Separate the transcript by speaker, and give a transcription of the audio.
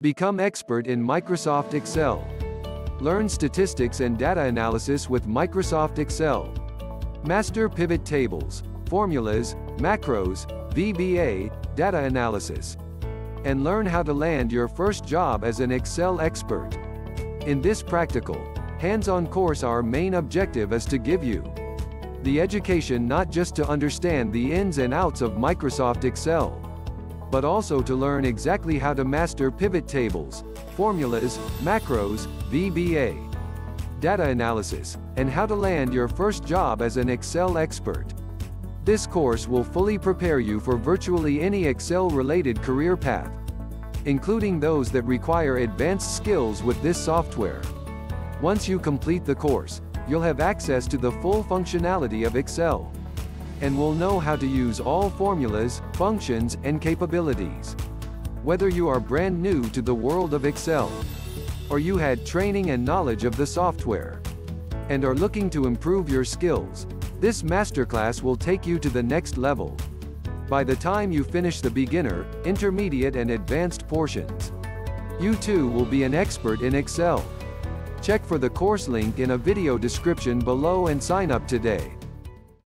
Speaker 1: Become expert in Microsoft Excel. Learn statistics and data analysis with Microsoft Excel. Master pivot tables, formulas, macros, VBA, data analysis. And learn how to land your first job as an Excel expert. In this practical, hands-on course our main objective is to give you the education not just to understand the ins and outs of Microsoft Excel, but also to learn exactly how to master pivot tables, formulas, macros, VBA, data analysis, and how to land your first job as an Excel expert. This course will fully prepare you for virtually any Excel-related career path, including those that require advanced skills with this software. Once you complete the course, you'll have access to the full functionality of Excel and will know how to use all formulas, functions, and capabilities. Whether you are brand new to the world of Excel, or you had training and knowledge of the software, and are looking to improve your skills, this masterclass will take you to the next level. By the time you finish the beginner, intermediate and advanced portions, you too will be an expert in Excel. Check for the course link in a video description below and sign up today.